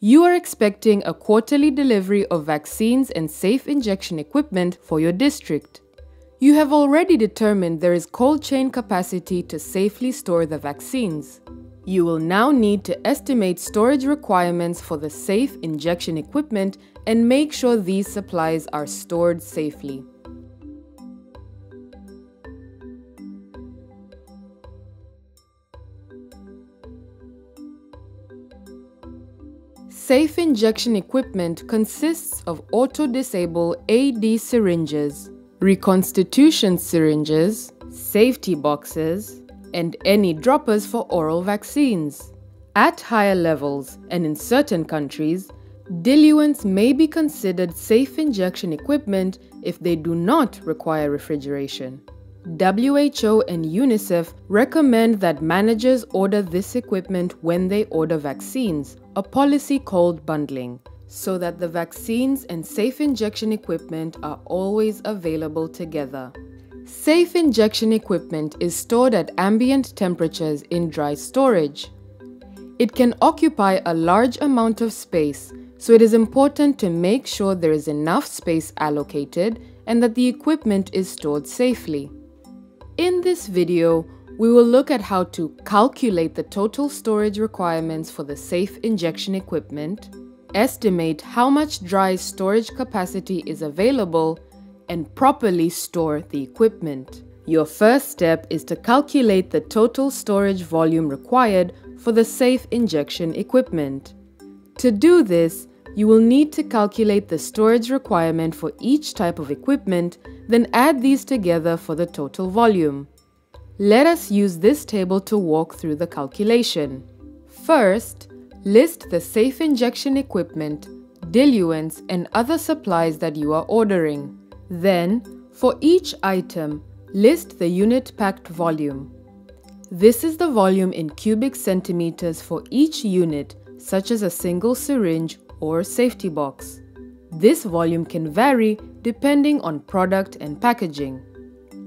You are expecting a quarterly delivery of vaccines and safe injection equipment for your district. You have already determined there is cold chain capacity to safely store the vaccines. You will now need to estimate storage requirements for the safe injection equipment and make sure these supplies are stored safely. Safe injection equipment consists of auto-disable AD syringes, reconstitution syringes, safety boxes, and any droppers for oral vaccines. At higher levels and in certain countries, diluents may be considered safe injection equipment if they do not require refrigeration. WHO and UNICEF recommend that managers order this equipment when they order vaccines, a policy called bundling, so that the vaccines and safe injection equipment are always available together. Safe injection equipment is stored at ambient temperatures in dry storage. It can occupy a large amount of space, so it is important to make sure there is enough space allocated and that the equipment is stored safely. In this video, we will look at how to calculate the total storage requirements for the safe injection equipment, estimate how much dry storage capacity is available, and properly store the equipment. Your first step is to calculate the total storage volume required for the safe injection equipment. To do this, you will need to calculate the storage requirement for each type of equipment, then add these together for the total volume. Let us use this table to walk through the calculation. First, list the safe injection equipment, diluents, and other supplies that you are ordering. Then, for each item, list the unit packed volume. This is the volume in cubic centimeters for each unit, such as a single syringe or safety box. This volume can vary depending on product and packaging.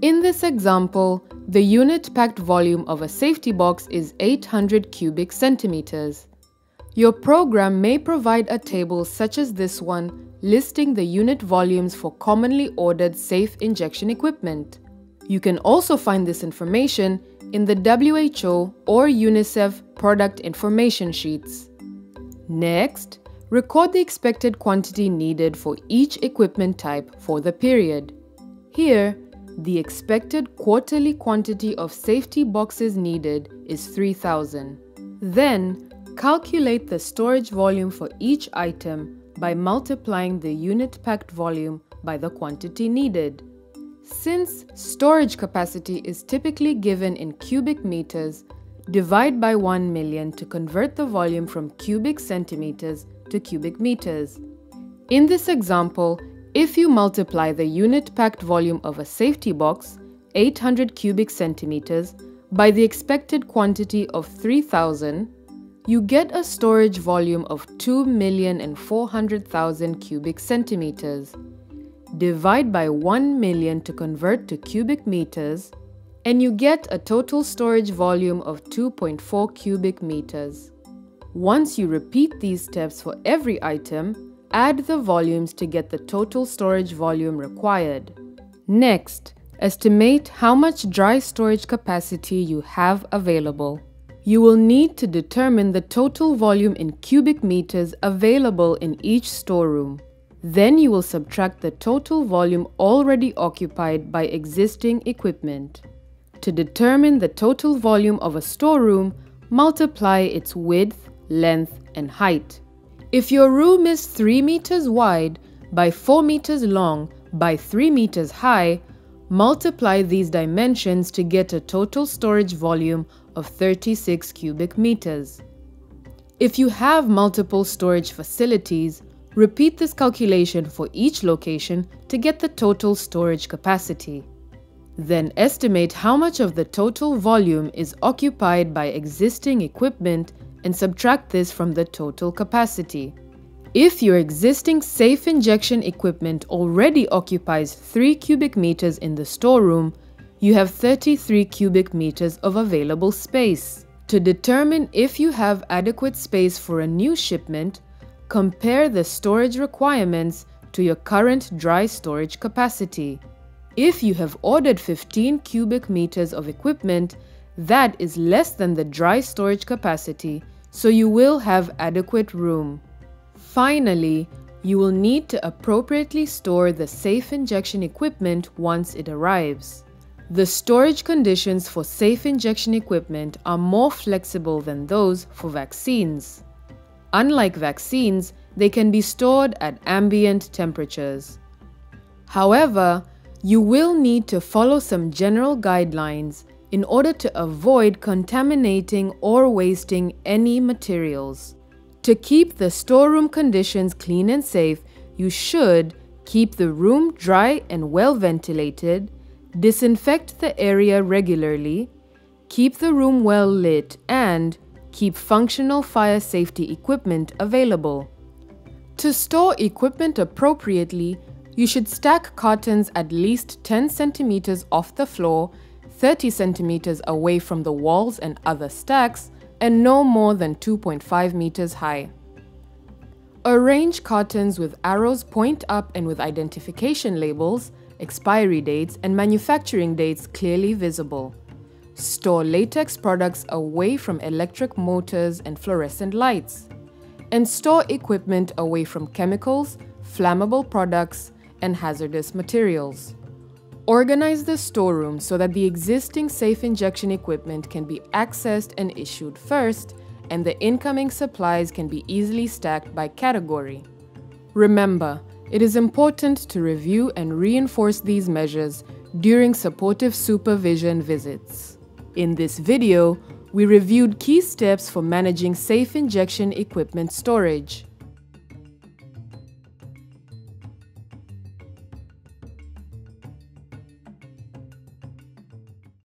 In this example, the unit packed volume of a safety box is 800 cubic centimeters. Your program may provide a table such as this one listing the unit volumes for commonly ordered safe injection equipment. You can also find this information in the WHO or UNICEF product information sheets. Next, Record the expected quantity needed for each equipment type for the period. Here, the expected quarterly quantity of safety boxes needed is 3000. Then, calculate the storage volume for each item by multiplying the unit packed volume by the quantity needed. Since storage capacity is typically given in cubic meters, divide by 1 million to convert the volume from cubic centimeters to cubic meters. In this example, if you multiply the unit packed volume of a safety box, 800 cubic centimeters, by the expected quantity of 3000, you get a storage volume of 2,400,000 cubic centimeters. Divide by 1 million to convert to cubic meters, and you get a total storage volume of 2.4 cubic meters. Once you repeat these steps for every item, add the volumes to get the total storage volume required. Next, estimate how much dry storage capacity you have available. You will need to determine the total volume in cubic meters available in each storeroom. Then you will subtract the total volume already occupied by existing equipment. To determine the total volume of a storeroom, multiply its width length, and height. If your room is 3 meters wide by 4 meters long by 3 meters high, multiply these dimensions to get a total storage volume of 36 cubic meters. If you have multiple storage facilities, repeat this calculation for each location to get the total storage capacity. Then estimate how much of the total volume is occupied by existing equipment and subtract this from the total capacity. If your existing safe injection equipment already occupies 3 cubic meters in the storeroom, you have 33 cubic meters of available space. To determine if you have adequate space for a new shipment, Compare the storage requirements to your current dry storage capacity. If you have ordered 15 cubic meters of equipment, that is less than the dry storage capacity, so you will have adequate room. Finally, you will need to appropriately store the safe injection equipment once it arrives. The storage conditions for safe injection equipment are more flexible than those for vaccines. Unlike vaccines, they can be stored at ambient temperatures. However, you will need to follow some general guidelines in order to avoid contaminating or wasting any materials. To keep the storeroom conditions clean and safe, you should keep the room dry and well ventilated, disinfect the area regularly, keep the room well lit, and keep functional fire safety equipment available. To store equipment appropriately, you should stack cartons at least 10 centimeters off the floor, 30 centimeters away from the walls and other stacks, and no more than 2.5 meters high. Arrange cartons with arrows point up and with identification labels, expiry dates, and manufacturing dates clearly visible. Store latex products away from electric motors and fluorescent lights. And store equipment away from chemicals, flammable products, and hazardous materials. Organize the storeroom so that the existing safe injection equipment can be accessed and issued first, and the incoming supplies can be easily stacked by category. Remember, it is important to review and reinforce these measures during supportive supervision visits. In this video, we reviewed key steps for managing safe injection equipment storage.